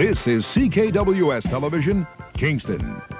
This is CKWS Television, Kingston.